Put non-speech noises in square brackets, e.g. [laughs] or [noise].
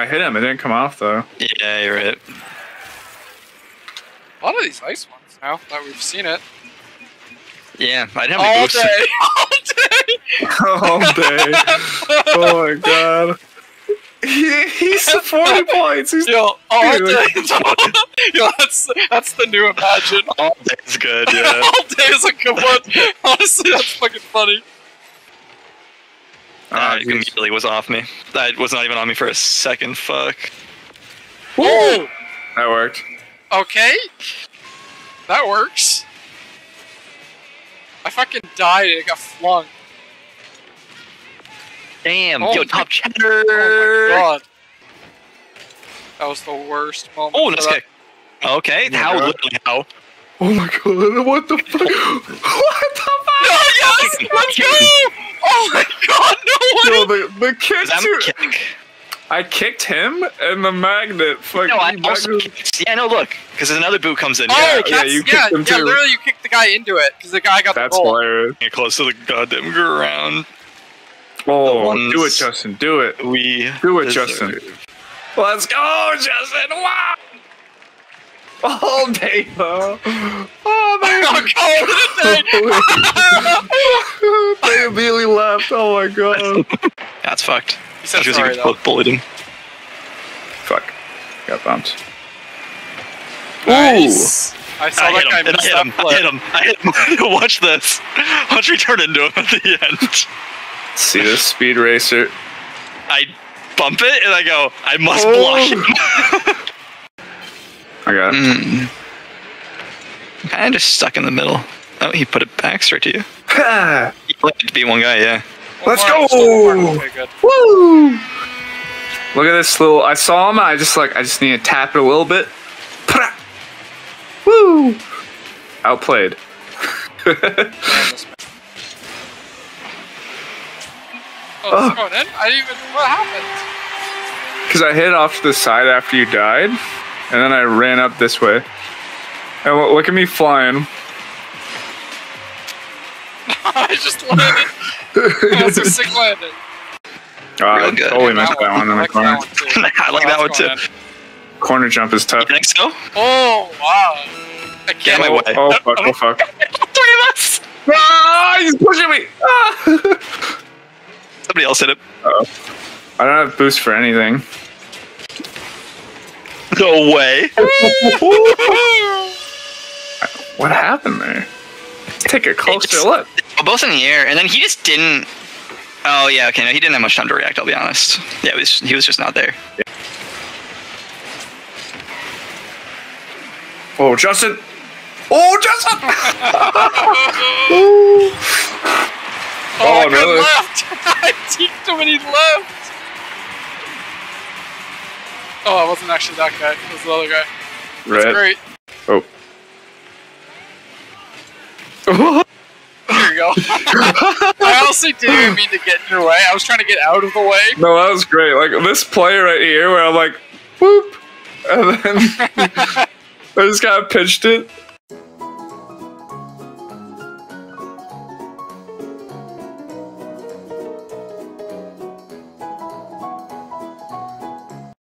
I hit him. It didn't come off though. Yeah, you're right. A lot of these ice ones now that we've seen it. Yeah, I didn't have any [laughs] All boosts. day. All day. All day. oh my god. He, he's at 40 points. He's Yo, all Dude. day. [laughs] Yo, that's that's the new imagine. All day is good, yeah. [laughs] All day is a good one. Honestly, that's fucking funny. Ah, uh, it immediately was off me. That was not even on me for a second. Fuck. Oh, that worked. okay. That works. I fucking died and it got flung. Damn. Oh Yo, top cheddar. Oh my god. That was the worst moment. Oh, for nice that. kick. Okay, my how? Literally how? Oh my god. What the fuck? [laughs] what the Oh, yes! Let's go! Oh my god, no the, the kick Was too. kick? I kicked him and the magnet. Fucking No, I magnet- also kicked. Yeah, no, look, because another boot comes in. Oh, yeah, yeah, you kicked yeah, him too. literally you kicked the guy into it because the guy got That's the goal. hilarious. Get close to the goddamn ground. Oh, do it, Justin. Do it. We Do it, deserve. Justin. Let's go, Justin. Wow. All day, though. Oh, they, call it a day! they immediately left. Oh my god. That's fucked. He said Because sorry you though. bullied him. Fuck. Got bumped. Nice. I saw I that hit guy him. and miss I hit him. I hit him. I hit him. [laughs] Watch this. Watch me turn into him at the end. See this speed racer. I bump it and I go, I must Oh. block him. I got it. Mm. Kind of just stuck in the middle. Oh, he put it back straight to you. Ha! You only had to be one guy, yeah. One Let's go! just one more. Okay. Woo! Look at this little. I saw him. I just like. I just need to tap it a little bit. Pra! Woo! Outplayed. Damn. [laughs] Oh, it's going in? I didn't even. What happened? Because I hit off to the side after you died, and then I ran up this way. And lo- look at me flying. [laughs] I just landed. [laughs] That's a sick landing. Oh, I Real good. totally missed that one in the corner. that one too. [laughs] I like Oh, that one too. Corner jump is tough. You think so? Oh wow! I Get can't. my Oh, way. oh fuck! Oh fuck! Three of us! Ah, he's pushing me! Ah! Somebody else hit it. I don't have boost for anything. No way. What happened there? Take a closer It's- look. Both in the air, and then he just didn't. Oh yeah, okay. No, he didn't have much time to react. I'll be honest. Yeah, was, he was just not there. Oh, Justin! Oh, Justin! [laughs] Oh, oh, I Oh, couldn't really? left. [laughs] I teeked him and he left. Oh, it wasn't actually that guy. It was the other guy. Red. Great. Oh. Here you go. [laughs] I also didn't mean to get in your way. I was trying to get out of the way. No, that was great. Like this play right here, where I'm like, whoop, and then [laughs] [laughs] I just kind of pitched it.